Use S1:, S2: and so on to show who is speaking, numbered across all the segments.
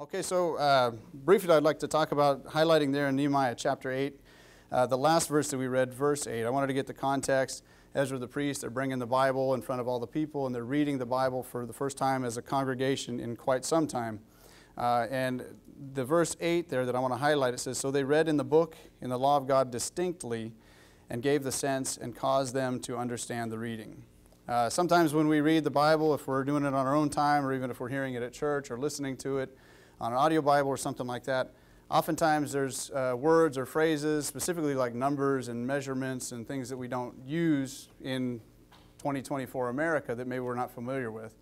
S1: Okay, so uh, briefly, I'd like to talk about highlighting there in Nehemiah chapter 8, uh, the last verse that we read, verse 8. I wanted to get the context. Ezra the priest, they're bringing the Bible in front of all the people, and they're reading the Bible for the first time as a congregation in quite some time. Uh, and the verse 8 there that I want to highlight, it says, So they read in the book, in the law of God distinctly, and gave the sense and caused them to understand the reading. Uh, sometimes when we read the Bible, if we're doing it on our own time, or even if we're hearing it at church or listening to it on an audio Bible or something like that, oftentimes there's uh, words or phrases, specifically like numbers and measurements and things that we don't use in 2024 America that maybe we're not familiar with.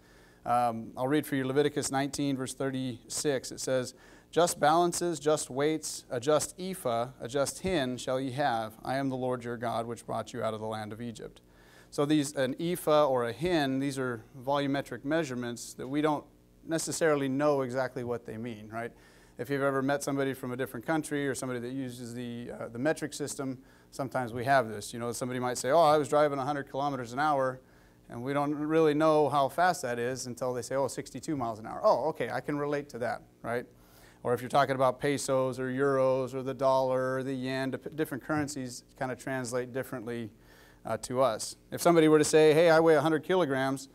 S1: Um, I'll read for you Leviticus 19, verse 36. It says, Just balances, just weights, a just ephah, a just hin shall ye have. I am the Lord your God, which brought you out of the land of Egypt. So these, an ephah or a hin, these are volumetric measurements that we don't necessarily know exactly what they mean, right? If you've ever met somebody from a different country or somebody that uses the, uh, the metric system, sometimes we have this. You know, somebody might say, oh, I was driving 100 kilometers an hour, and we don't really know how fast that is until they say, oh, 62 miles an hour. Oh, okay, I can relate to that, right? Or if you're talking about pesos or euros or the dollar or the yen, different currencies kind of translate differently uh, to us. If somebody were to say, hey, I weigh 100 kilograms,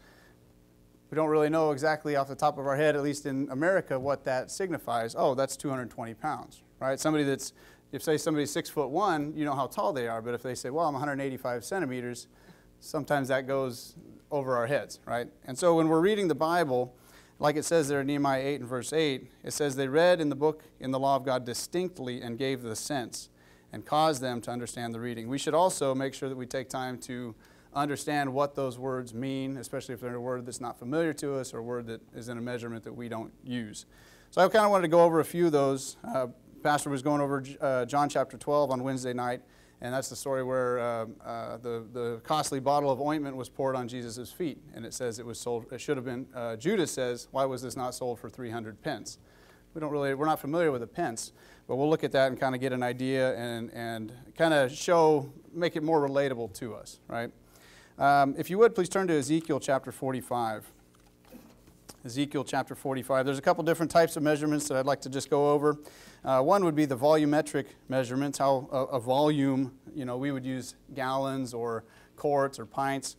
S1: we don't really know exactly off the top of our head, at least in America, what that signifies. Oh, that's 220 pounds, right? Somebody that's, if say somebody's six foot one, you know how tall they are, but if they say, well, I'm 185 centimeters, sometimes that goes over our heads, right? And so when we're reading the Bible, like it says there in Nehemiah 8 and verse 8, it says, They read in the book in the law of God distinctly and gave the sense and caused them to understand the reading. We should also make sure that we take time to understand what those words mean, especially if they're a word that's not familiar to us or a word that is in a measurement that we don't use. So I kind of wanted to go over a few of those. Uh, Pastor was going over uh, John chapter 12 on Wednesday night, and that's the story where uh, uh the, the costly bottle of ointment was poured on Jesus' feet, and it says it was sold, it should have been, uh, Judas says, why was this not sold for 300 pence? We don't really, we're not familiar with a pence, but we'll look at that and kind of get an idea and, and kind of show, make it more relatable to us, right? Um, if you would, please turn to Ezekiel chapter 45. Ezekiel chapter 45. There's a couple different types of measurements that I'd like to just go over. Uh, one would be the volumetric measurements, how a, a, volume, you know, we would use gallons or quarts or pints.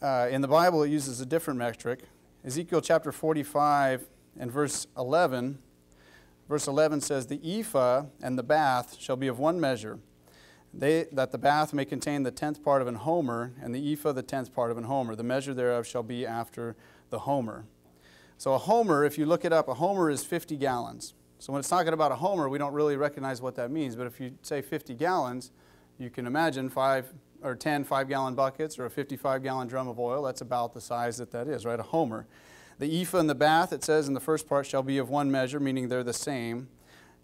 S1: Uh, in the Bible, it uses a different metric. Ezekiel chapter 45 and verse 11. Verse 11 says, The ephah and the bath shall be of one measure they, that the bath may contain the tenth part of an homer, and the ephah the tenth part of an homer. The measure thereof shall be after the homer. So a homer, if you look it up, a homer is 50 gallons. So when it's talking about a homer, we don't really recognize what that means. But if you say 50 gallons, you can imagine five or 10 five-gallon buckets or a 55-gallon drum of oil. That's about the size that that is, right? A homer. The ephah and the bath, it says in the first part, shall be of one measure, meaning they're the same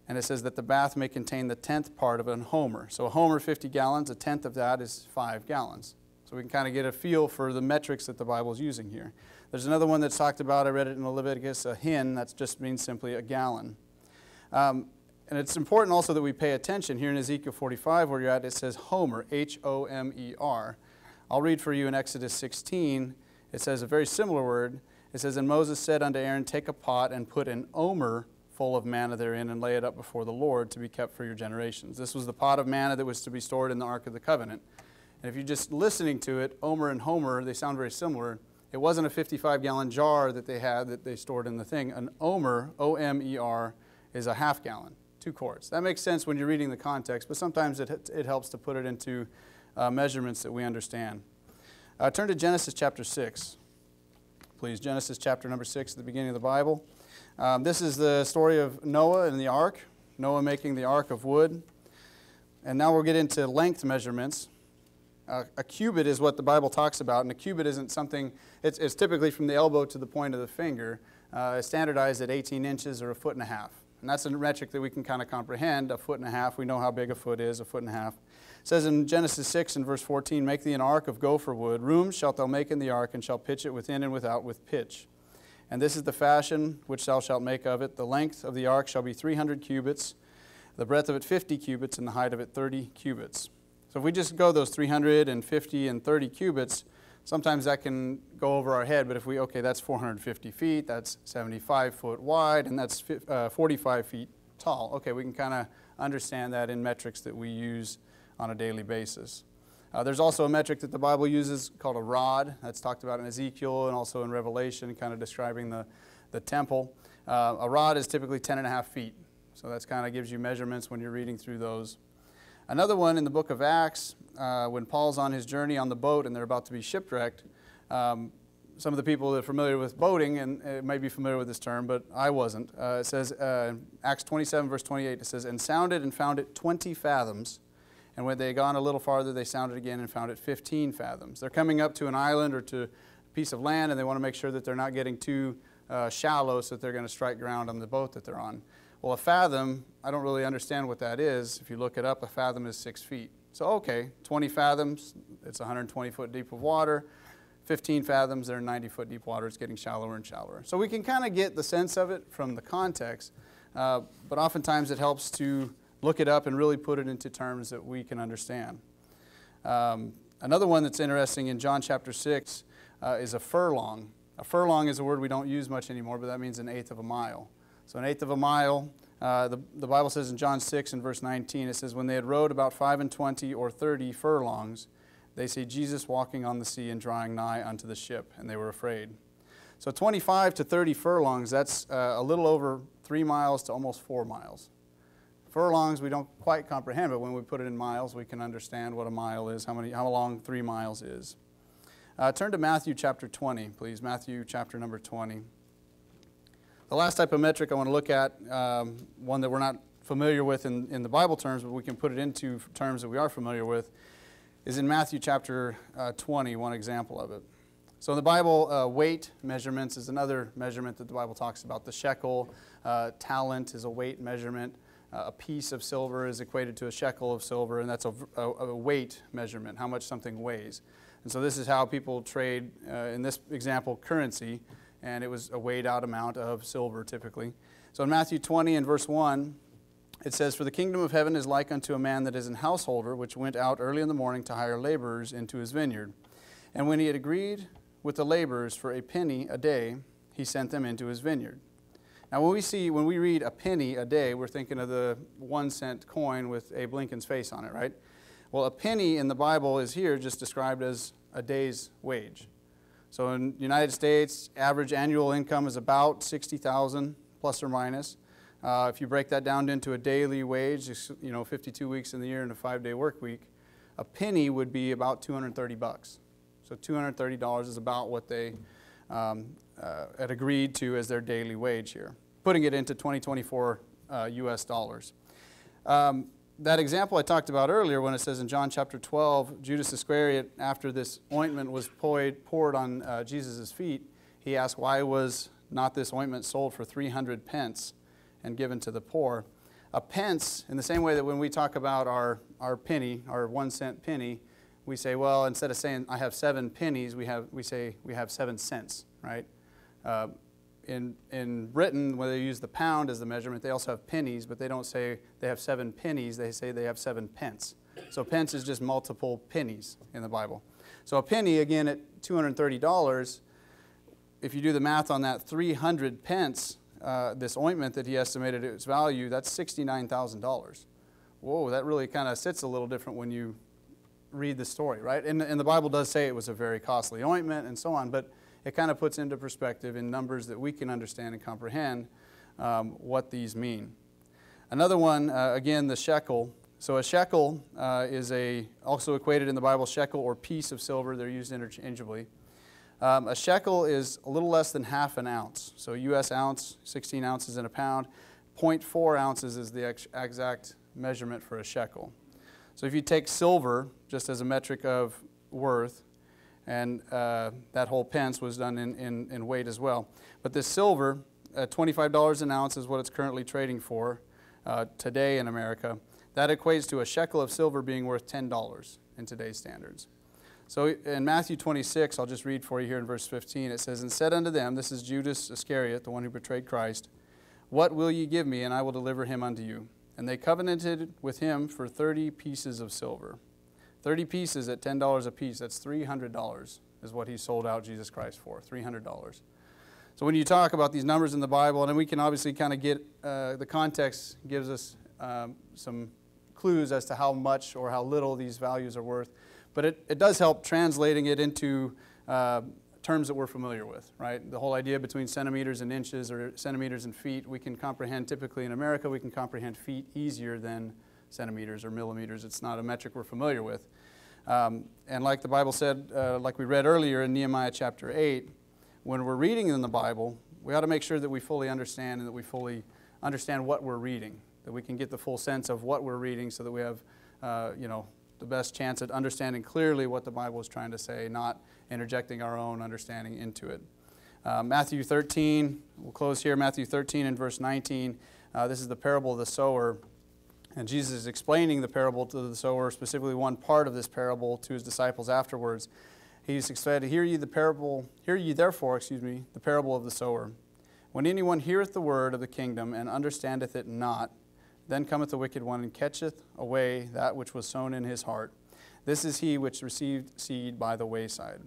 S1: and it says that the bath may contain the tenth part of an homer. So a homer, 50 gallons, a tenth of that is five gallons. So we can kind of get a feel for the metrics that the Bible is using here. There's another one that's talked about, I read it in Leviticus, a hin, that just means simply a gallon. Um, and it's important also that we pay attention. Here in Ezekiel 45, where you're at, it says Homer, H O M E R. I'll read for you in Exodus 16. It says a very similar word. It says, And Moses said unto Aaron, Take a pot and put an omer full of manna therein and lay it up before the Lord to be kept for your generations. This was the pot of manna that was to be stored in the Ark of the Covenant. And if you're just listening to it, Omer and Homer, they sound very similar. It wasn't a 55 gallon jar that they had that they stored in the thing. An Omer, O M E R, is a half gallon, two quarts. That makes sense when you're reading the context, but sometimes it, it helps to put it into uh, measurements that we understand. Uh, turn to Genesis chapter 6, please. Genesis chapter number 6 at the beginning of the Bible. Um, this is the story of Noah and the ark, Noah making the ark of wood. And now we'll get into length measurements. Uh, a cubit is what the Bible talks about, and a cubit isn't something, it's, it's typically from the elbow to the point of the finger, uh, standardized at 18 inches or a foot and a half. And that's a metric that we can kind of comprehend, a foot and a half. We know how big a foot is, a foot and a half. It says in Genesis 6 and verse 14, Make thee an ark of gopher wood. Rooms shalt thou make in the ark, and shall pitch it within and without with pitch. And this is the fashion which thou shalt make of it. The length of the ark shall be 300 cubits, the breadth of it 50 cubits, and the height of it 30 cubits. So if we just go those 350 and 30 cubits, sometimes that can go over our head, but if we, okay, that's 450 feet, that's 75 foot wide, and that's uh, 45 feet tall. Okay, we can kind of understand that in metrics that we use on a daily basis. Uh, there's also a metric that the Bible uses called a rod. That's talked about in Ezekiel and also in Revelation, kind of describing the, the temple. Uh, a rod is typically 10 and a half feet. So that kind of gives you measurements when you're reading through those. Another one in the book of Acts, uh, when Paul's on his journey on the boat and they're about to be shipwrecked, um, some of the people that are familiar with boating and uh, may be familiar with this term, but I wasn't. Uh, it says, uh, Acts 27, verse 28, it says, And sounded and found it 20 fathoms and when they had gone a little farther, they sounded again and found it 15 fathoms. They're coming up to an island or to a piece of land, and they want to make sure that they're not getting too uh, shallow so that they're going to strike ground on the boat that they're on. Well, a fathom, I don't really understand what that is. If you look it up, a fathom is six feet. So, okay, 20 fathoms, it's 120 foot deep of water. 15 fathoms, they're 90 foot deep water. It's getting shallower and shallower. So, we can kind of get the sense of it from the context, uh, but oftentimes it helps to look it up and really put it into terms that we can understand. Um, another one that's interesting in John chapter 6 uh, is a furlong. A furlong is a word we don't use much anymore, but that means an eighth of a mile. So, an eighth of a mile, uh, the, the Bible says in John 6 and verse 19, it says, When they had rowed about five and twenty or thirty furlongs, they see Jesus walking on the sea and drawing nigh unto the ship, and they were afraid. So, 25 to 30 furlongs, that's uh, a little over three miles to almost four miles. Furlongs we don't quite comprehend, but when we put it in miles, we can understand what a mile is, how, many, how long three miles is. Uh, turn to Matthew chapter 20, please. Matthew chapter number 20. The last type of metric I want to look at, um, one that we're not familiar with in, in the Bible terms, but we can put it into terms that we are familiar with, is in Matthew chapter uh, 20, one example of it. So in the Bible, uh, weight measurements is another measurement that the Bible talks about. The shekel, uh, talent is a weight measurement. A piece of silver is equated to a shekel of silver, and that's a, a, a, weight measurement, how much something weighs. And so this is how people trade, uh, in this example, currency, and it was a weighed out amount of silver typically. So in Matthew 20 and verse 1, it says, For the kingdom of heaven is like unto a man that is an householder, which went out early in the morning to hire laborers into his vineyard. And when he had agreed with the laborers for a penny a day, he sent them into his vineyard. Now, when we see, when we read a penny a day, we're thinking of the one cent coin with Abe Lincoln's face on it, right? Well, a penny in the Bible is here just described as a day's wage. So in the United States, average annual income is about 60,000 plus or minus. Uh, if you break that down into a daily wage, you know, 52 weeks in the year and a five-day work week, a penny would be about 230 bucks. So $230 is about what they um, uh, had agreed to as their daily wage here, putting it into 2024 uh, US dollars. Um, that example I talked about earlier, when it says in John chapter 12, Judas Iscariot, after this ointment was poured on uh, Jesus' feet, he asked, Why was not this ointment sold for 300 pence and given to the poor? A pence, in the same way that when we talk about our, our penny, our one cent penny, we say, well, instead of saying I have seven pennies, we, have, we say we have seven cents, right? Uh, in, in Britain, when they use the pound as the measurement, they also have pennies, but they don't say they have seven pennies, they say they have seven pence. So pence is just multiple pennies in the Bible. So a penny, again, at $230, if you do the math on that 300 pence, uh, this ointment that he estimated its value, that's $69,000. Whoa, that really kind of sits a little different when you read the story, right? And, and the Bible does say it was a very costly ointment and so on, but it kind of puts into perspective in numbers that we can understand and comprehend um, what these mean. Another one, uh, again, the shekel. So a shekel uh, is a also equated in the Bible shekel or piece of silver. They're used interchangeably. Um, a shekel is a little less than half an ounce. So U.S. ounce, 16 ounces in a pound. 0.4 ounces is the ex- exact measurement for a shekel. So if you take silver just as a metric of worth, and uh, that whole pence was done in, in, in, weight as well. But this silver, uh, $25 an ounce is what it's currently trading for uh, today in America. That equates to a shekel of silver being worth $10 in today's standards. So in Matthew 26, I'll just read for you here in verse 15. It says, And said unto them, This is Judas Iscariot, the one who betrayed Christ, What will ye give me, and I will deliver him unto you? And they covenanted with him for 30 pieces of silver. 30 pieces at $10 a piece, that's $300 is what he sold out Jesus Christ for $300. So when you talk about these numbers in the Bible, and we can obviously kind of get uh, the context gives us um, some clues as to how much or how little these values are worth. But it, it does help translating it into uh, terms that we're familiar with, right? The whole idea between centimeters and inches or centimeters and feet, we can comprehend typically in America, we can comprehend feet easier than centimeters or millimeters. It's not a metric we're familiar with. Um, and like the Bible said, uh, like we read earlier in Nehemiah chapter 8, when we're reading in the Bible, we ought to make sure that we fully understand and that we fully understand what we're reading, that we can get the full sense of what we're reading so that we have, uh, you know, the best chance at understanding clearly what the Bible is trying to say, not interjecting our own understanding into it. Uh, Matthew 13, we'll close here. Matthew 13 and verse 19. Uh, this is the parable of the sower. And Jesus is explaining the parable to the sower, specifically one part of this parable to his disciples afterwards. He said, Hear ye the parable, hear ye therefore, excuse me, the parable of the sower. When anyone heareth the word of the kingdom and understandeth it not, then cometh the wicked one and catcheth away that which was sown in his heart. This is he which received seed by the wayside.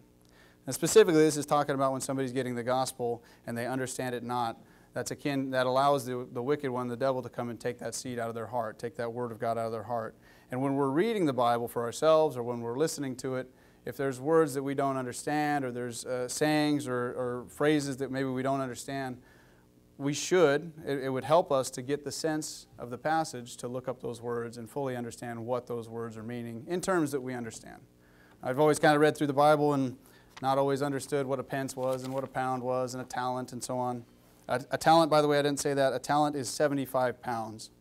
S1: And specifically, this is talking about when somebody's getting the gospel and they understand it not. That's akin, that allows the, the wicked one, the devil, to come and take that seed out of their heart, take that word of God out of their heart. And when we're reading the Bible for ourselves or when we're listening to it, if there's words that we don't understand or there's uh, sayings or, or phrases that maybe we don't understand, we should, it, it, would help us to get the sense of the passage to look up those words and fully understand what those words are meaning in terms that we understand. I've always kind of read through the Bible and not always understood what a pence was and what a pound was and a talent and so on. A, a talent, by the way, I didn't say that. A talent is 75 pounds.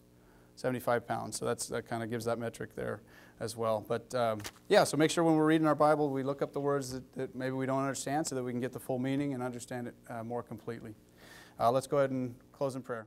S1: 75 pounds. So that's, that kind of gives that metric there as well. But um, yeah, so make sure when we're reading our Bible, we look up the words that, that, maybe we don't understand so that we can get the full meaning and understand it uh, more completely. Uh, let's go ahead and close in prayer.